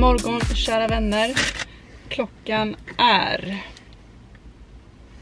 morgon kära vänner. Klockan är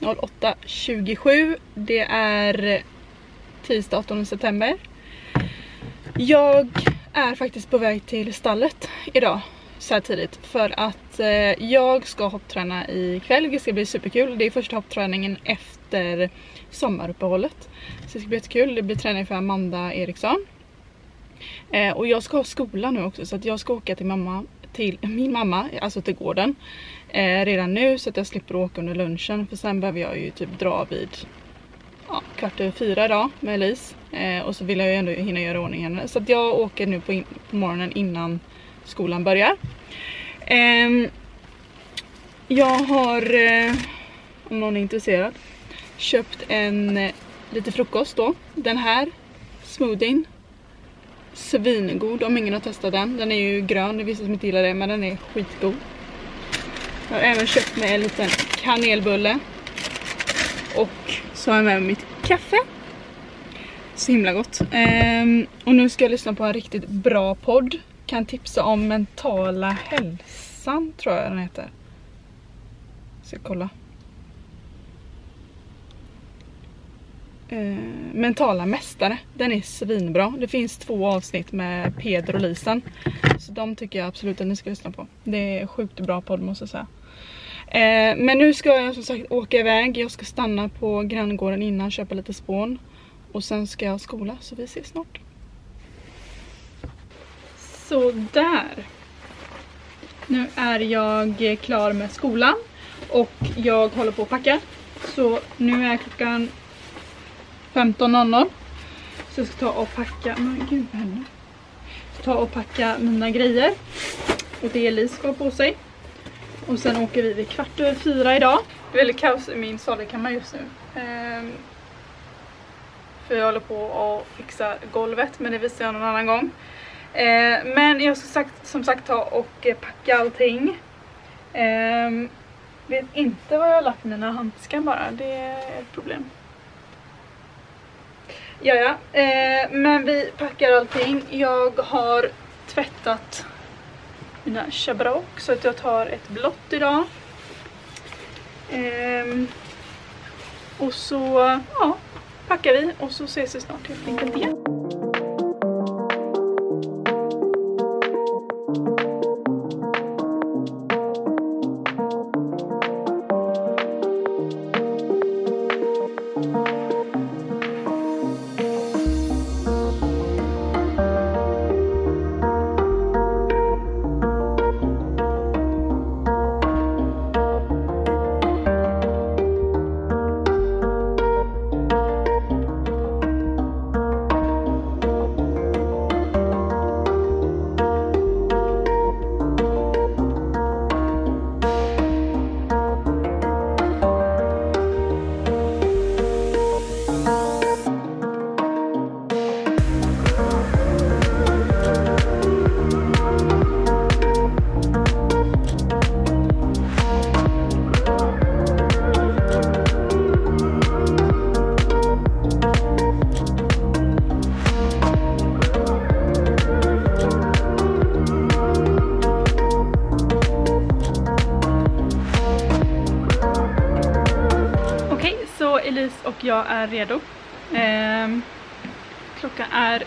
08.27. Det är tisdag 18 september. Jag är faktiskt på väg till stallet idag så här tidigt för att eh, jag ska hoppträna ikväll. Det ska bli superkul. Det är första hoppträningen efter sommaruppehållet. Så det ska bli jättekul. Det blir träning för Amanda Eriksson. Eh, och jag ska ha skola nu också så att jag ska åka till mamma till min mamma, alltså till gården eh, redan nu så att jag slipper åka under lunchen för sen behöver jag ju typ dra vid ja, kvart över fyra idag med Elise eh, och så vill jag ju ändå hinna göra ordning henne så att jag åker nu på, in, på morgonen innan skolan börjar. Eh, jag har, eh, om någon är intresserad, köpt en eh, lite frukost då. Den här smoothien svingod om ingen har testat den. Den är ju grön, det är vissa som inte gillar det men den är skitgod. Jag har även köpt mig en liten kanelbulle. Och så har jag med mig mitt kaffe. Så himla gott. Ehm, och nu ska jag lyssna på en riktigt bra podd. Kan tipsa om mentala hälsan tror jag den heter. Ska kolla. Eh, mentala mästare. Den är svinbra. Det finns två avsnitt med Peder och Lisen. Så de tycker jag absolut att ni ska lyssna på. Det är sjukt bra podd måste jag säga. Eh, men nu ska jag som sagt åka iväg. Jag ska stanna på granngården innan, köpa lite spån. Och sen ska jag skola så vi ses snart. Så där. Nu är jag klar med skolan. Och jag håller på att packa. Så nu är klockan 15.00. Så jag ska ta och packa, men gud vad händer? Ta och packa mina grejer. Och det Elise ska ha på sig. Och sen åker vi vid kvart över fyra idag. Det är väldigt kaos i min salukammare just nu. Ehm, för jag håller på att fixa golvet men det visar jag någon annan gång. Ehm, men jag ska sagt, som sagt ta och eh, packa allting. Ehm, vet inte var jag har lagt mina handskar bara, det är ett problem. Ja, ja. Eh, men vi packar allting. Jag har tvättat mina chabrak så att jag tar ett blått idag. Eh, och så ja, packar vi och så ses vi snart helt enkelt igen. Redo. Eh, klockan är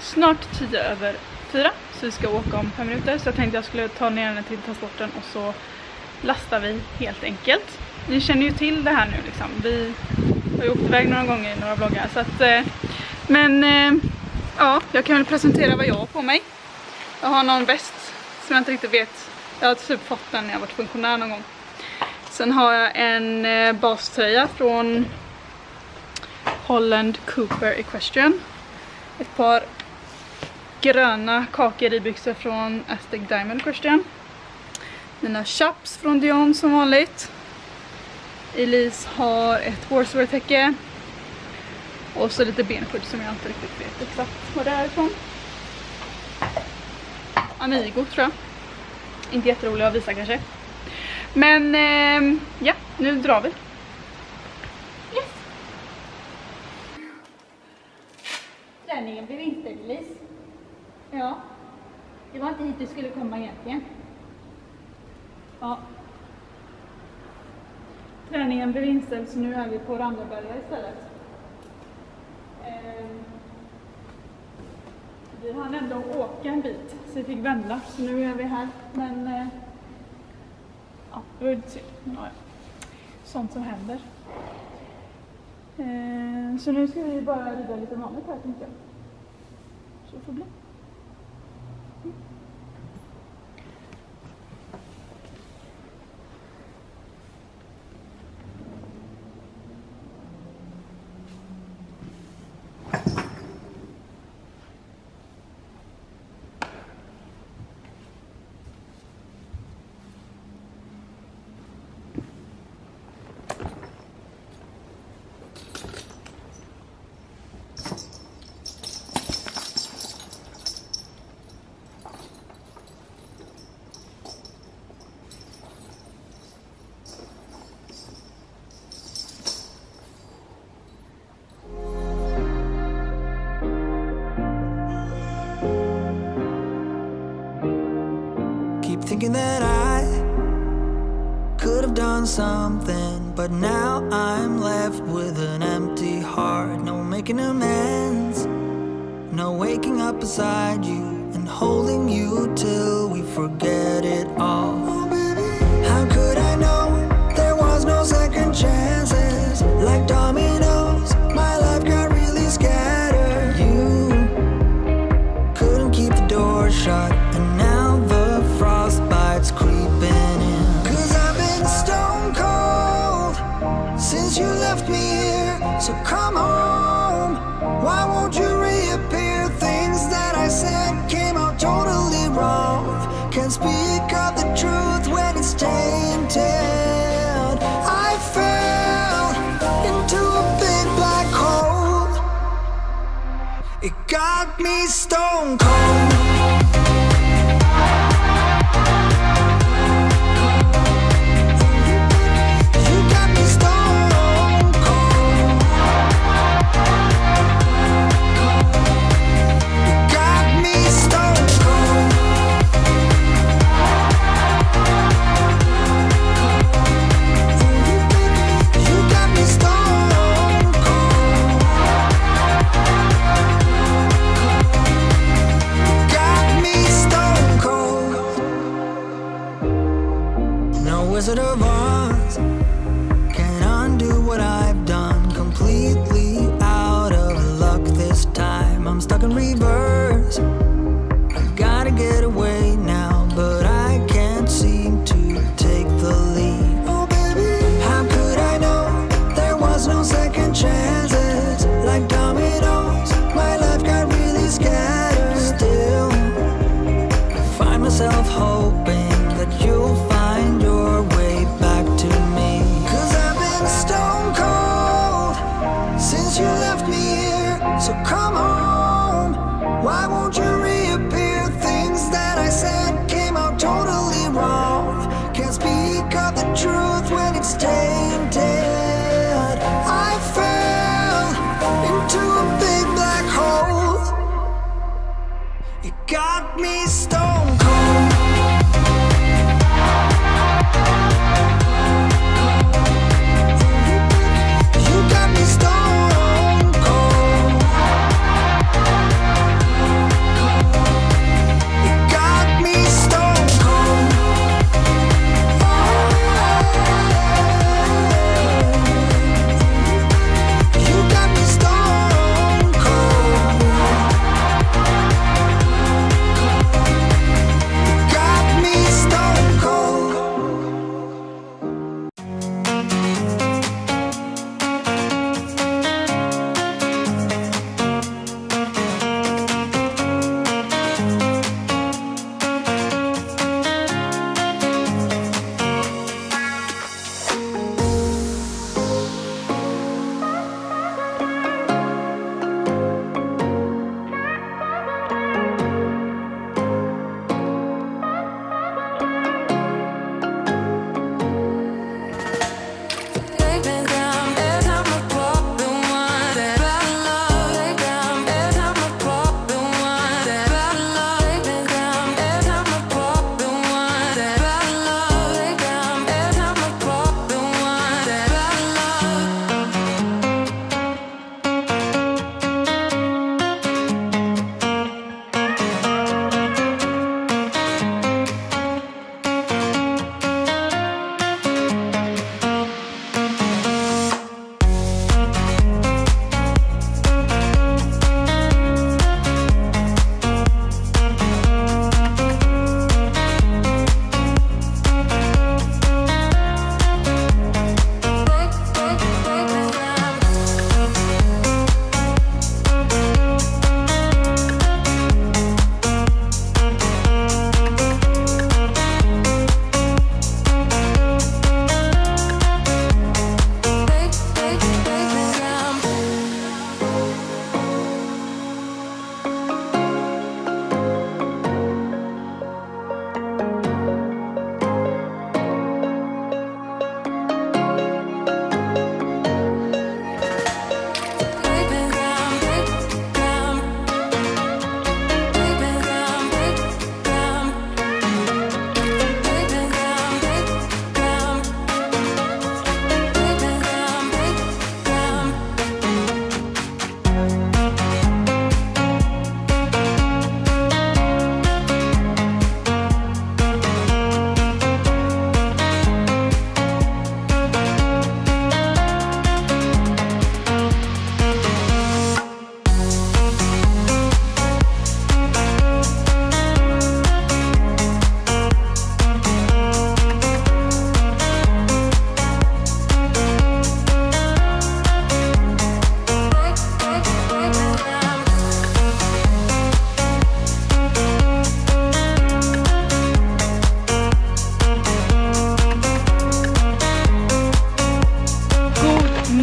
snart tio över fyra så vi ska åka om fem minuter så jag tänkte jag skulle ta ner henne till transporten och så lastar vi helt enkelt. Ni känner ju till det här nu liksom. Vi har ju åkt iväg några gånger i några vloggar så att eh, men eh, ja, jag kan väl presentera vad jag har på mig. Jag har någon väst som jag inte riktigt vet. Jag har typ fått den när jag varit funktionär någon gång. Sen har jag en eh, baströja från Holland Cooper Equestrian. Ett par gröna kakeribyxor från Aztec Diamond Equestrian. Mina chaps från Dion som vanligt. Elise har ett Wordsworth-täcke. Och så lite benskydd som jag inte riktigt vet exakt vad det är ifrån. Amigo tror jag. Inte jätterolig att visa kanske. Men eh, ja, nu drar vi. Träningen blev inställd Lis. Ja. Det var inte hit du skulle komma egentligen. Ja. Träningen blev inställd så nu är vi på Ranneberga istället. Eh, vi hann ändå åka en bit så vi fick vända så nu är vi här. Men eh, ja, det var lite synd. Ja. Sånt som händer. Eh, så nu ska vi bara rida lite vanligt här tänkte jag. Så får det thinking that I could have done something, but now I'm left with an empty heart. No making amends, no waking up beside you and holding you till we forget it all. Got me stone cold. get away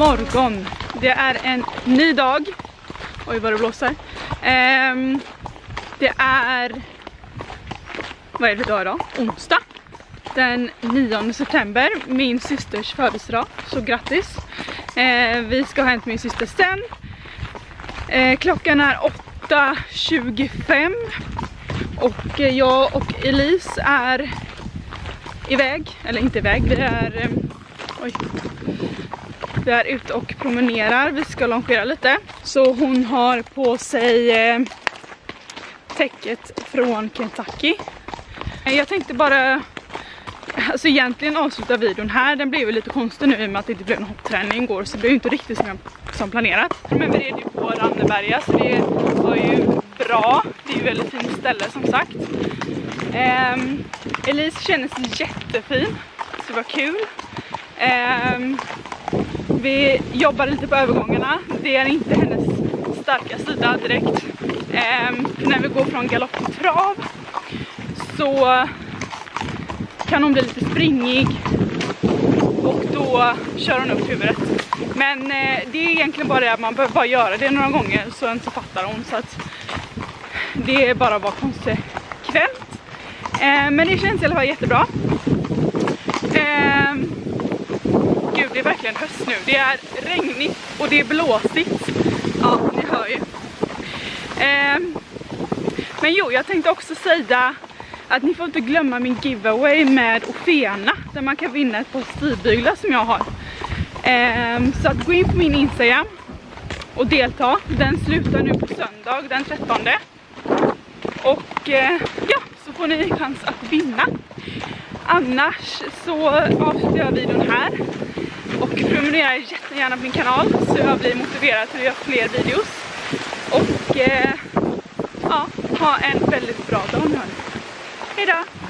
morgon. Det är en ny dag. Oj vad det blåser. Um, det är, vad är det idag idag? Onsdag. Den 9 september, min systers födelsedag. Så grattis. Uh, vi ska ha hänt min syster sen. Uh, klockan är 8.25 och jag och Elise är iväg, eller inte iväg, vi är, um, oj, vi är ute och promenerar, vi ska longera lite. Så hon har på sig eh, täcket från Kentucky. Eh, jag tänkte bara, alltså egentligen avsluta videon här, den blev ju lite konstig nu i och med att det inte blev någon hoppträning igår så det blev ju inte riktigt som, jag, som planerat. Men vi red ju på Ranneberga så det var ju bra, det är ju väldigt fint ställe som sagt. Um, Elise kändes jättefin, så det var kul. Um, vi jobbar lite på övergångarna, det är inte hennes starka sida direkt. Ehm, när vi går från galopp till trav så kan hon bli lite springig och då kör hon upp huvudet. Men eh, det är egentligen bara det att man behöver bara göra det några gånger så inte fattar hon så att det är bara att vara konsekvent. Uh, men det känns i alla fall jättebra. Uh, det är verkligen höst nu. Det är regnigt och det är blåsigt. Ja, ni hör ju. Eh, men jo, jag tänkte också säga att ni får inte glömma min giveaway med Ofena där man kan vinna ett par stilbyglar som jag har. Eh, så att gå in på min Instagram och delta. Den slutar nu på söndag den 13. Och eh, ja, så får ni chans att vinna. Annars så avslutar jag videon här och prenumerera jättegärna på min kanal så jag blir motiverad till att göra fler videos. Och eh, ja, ha en väldigt bra dag nu. Hejdå!